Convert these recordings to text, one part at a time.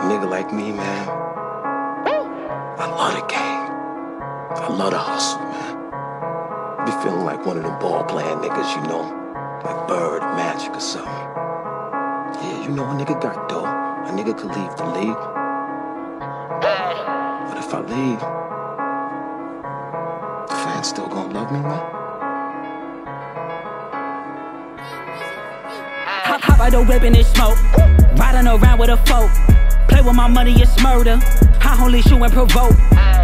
A nigga like me, man. I love the game. I love the hustle, man. Be feeling like one of them ball playing niggas, you know, like Bird, Magic, or something. Yeah, you know a nigga got dough. A nigga could leave the league. But if I leave, the fans still gonna love me, man. Hop, hop out the whip and it's smoke. Riding around with a folk. Play with my money, it's murder. I only shoot and provoke.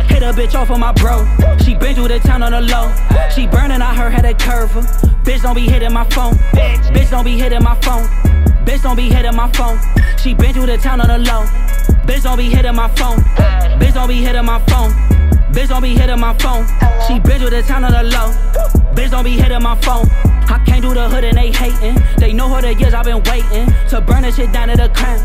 Hit a bitch off of my bro. She been through the town on the low. She burning, I heard had a curve. Bitch don't be hitting my phone. Bitch don't be hitting my phone. Bitch don't be hitting my phone. She been through the town on the low. Bitch don't be hitting my phone. Bitch don't be hitting my phone. Bitch don't be hitting my phone. She been through the town on the low. Bitch don't be hitting my phone. I can't do the hood and they hating. They know how the years I've been waiting to burn this shit down to the crown.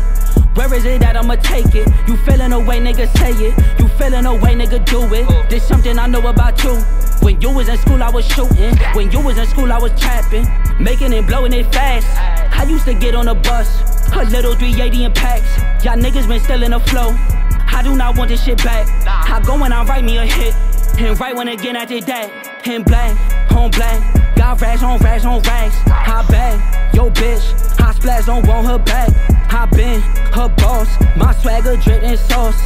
Where is it that I'ma take it? You feeling the way nigga say it. You feeling the way nigga do it. This something I know about you. When you was in school, I was shooting. When you was in school, I was trapping. Making and blowing it fast. I used to get on a bus. A little 380 in packs. Y'all niggas been still in the flow. I do not want this shit back. I go when I write me a hit. And write when again after that. In black, on black. Got rags on rags on rags. I bag, yo bitch. I splash, don't want her back. I been her boss. My swagger drippin' sauce.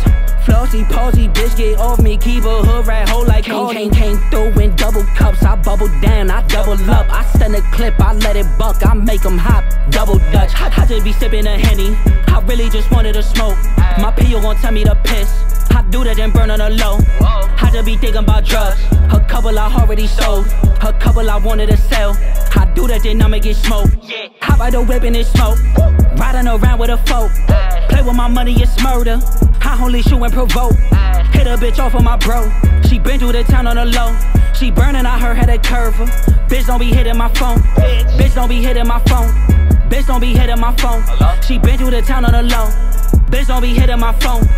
Flossy, palsy, bitch, get off me. Keep a hood rat hole like Came, came, came through in double cups. I bubble down, I double up. I send a clip, I let it buck. I make them hop, double dutch. I, I just be sipping a henny. I really just wanted to smoke. My PO gon' tell me to piss. I do that and burn on the low. I just be thinking about drugs. A couple I already sold. A couple I wanted to sell. I do that then I'ma get smoked. Hop out the whip and it's smoke. Riding around with a folk. Play with my money, it's murder. I only shoot and provoke. Hit a bitch off of my bro. She been through the town on the low. She burning, I heard had a curve. Bitch don't be hitting my phone. Bitch don't be hitting my phone. Bitch don't be hitting my phone. She been through the town on the low. Bitch don't be hitting my phone.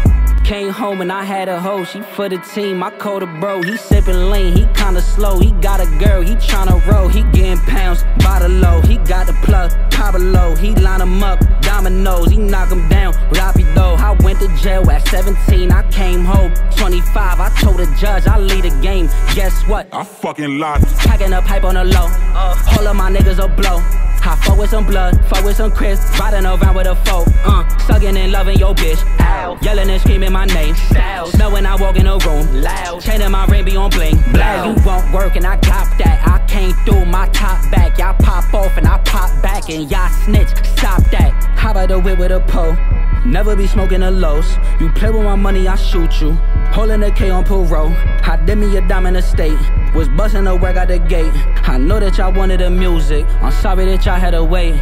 Came home and I had a hoe, she for the team. I called a bro, he sippin' lean, he kinda slow. He got a girl, he tryna roll, he getting pounds by the low. He got the plug, Pablo, he line 'em up, dominoes, he knock 'em down, rapido. I went to jail at 17, I came home 25. I told the judge I lead the game. Guess what? I fucking lied. Packing a pipe on the low, all of my niggas a blow. I fuck with some blood, fuck with some Crips, riding around with a folk, uh, sucking and loving your bitch, ow, yelling and screaming my name, Stylez, know when I walk in a room, loud, chaining my ring be on bling, blow, you won't work and I got that, I came through my top back, y'all pop off and I pop back and y'all snitch, stop that, the whip with a pole, never be smoking a los, you play with my money I shoot you, holding a K on parole, I did me a diamond estate, was busting the work out the gate, I know that y'all wanted the music, I'm sorry that y'all had to wait.